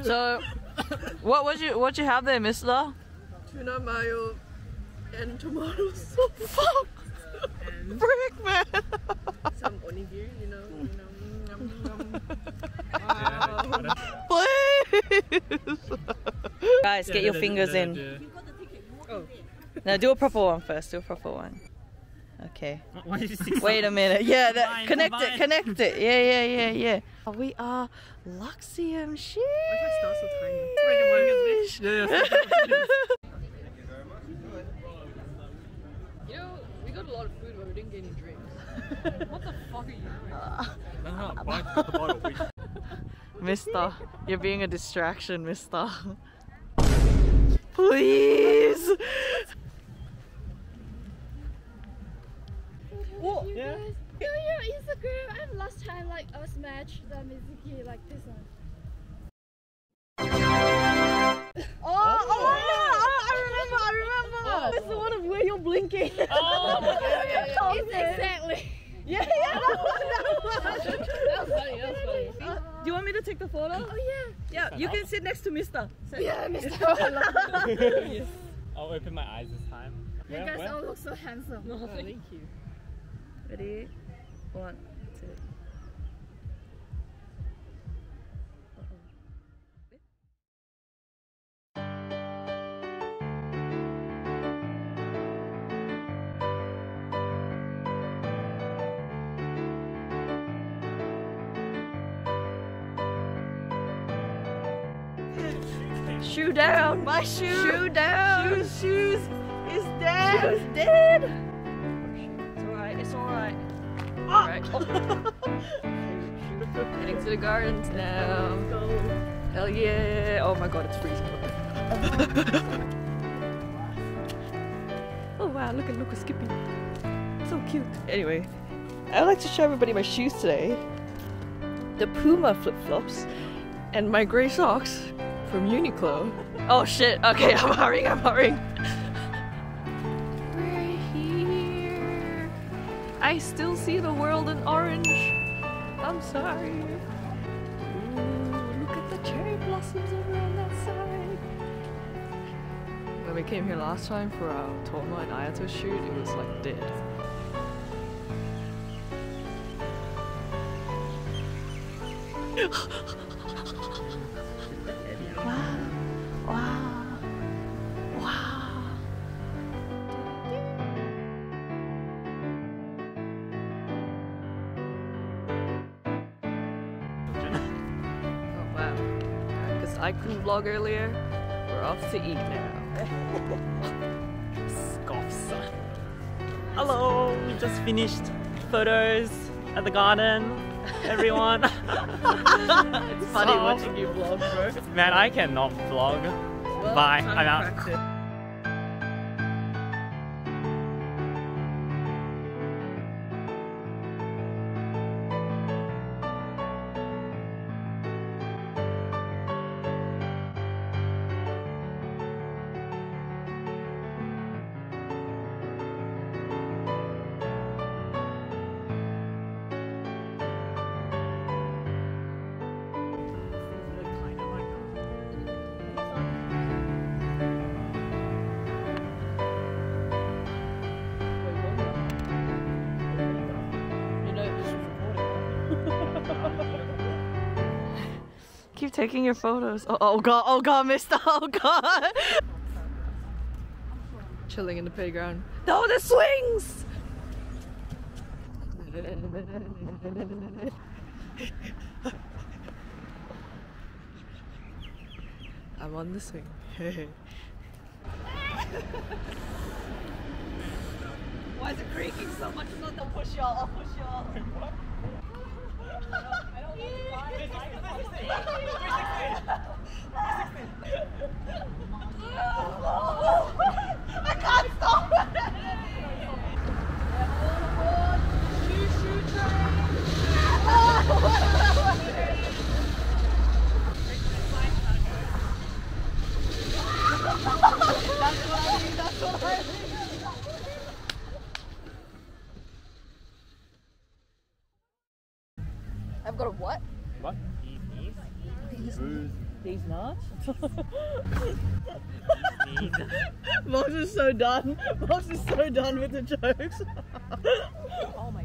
So, what would you what you have there, Mister? Tuna mayo and tomato sauce. Fuck, frick, man. Some onigiri, you know. You. Please. Guys, get your fingers in. No, do a proper one first. Do a proper one. Okay. Why did you stick Wait a minute. Yeah, that Combine, connect it. Connect it. Yeah, yeah, yeah, yeah. We are Luxiem Sheesh. Why do I start so tiny? You know, we got a lot of food, but we didn't get any drinks. what the fuck are you doing? Mister, you're being a distraction, Mister. Please. The like this one. Oh, oh, oh, I remember, I remember. Oh, That's the one of where you're blinking. Oh, it's exactly. yeah, yeah, that one, that one. That was funny, that was funny. Do you want me to take the photo? Oh yeah. Yeah, you can sit next to Mister. Yeah, Mr. I'll open my eyes this time. you guys where? all look so handsome. Oh, thank you. Ready? One, Shu down! My shoe! Shu down! Shoes, shoes is dead! Shoes dead! It's alright, it's alright. Oh. Alright. Oh. Heading to the gardens now. Hell yeah. Oh my god, it's freezing. oh wow, look at Luca skipping. So cute. Anyway, I would like to show everybody my shoes today. The Puma flip flops and my grey socks from Uniqlo. Oh shit, okay, I'm hurrying, I'm hurrying. We're here. I still see the world in orange. I'm sorry. Ooh, look at the cherry blossoms over on that side. When we came here last time for our Thoma and Ayato shoot, it was like dead. I couldn't vlog earlier. We're off to eat now. Scoffs. Hello, we just finished photos at the garden. Everyone. It's funny So- watching you vlog, bro. Man, I cannot vlog. Bye. I'm out. Practice. Keep taking your photos. Oh, oh god, oh god, mister, oh god. Chilling in the playground. No, the swings! I'm on the swing. Why is it creaking so much? The push y'all, I'll push y'all. I can't stop I've got a what? What? Ease, ease. Booze. These nuts. Mox is so done. Mox is so done with the jokes. oh my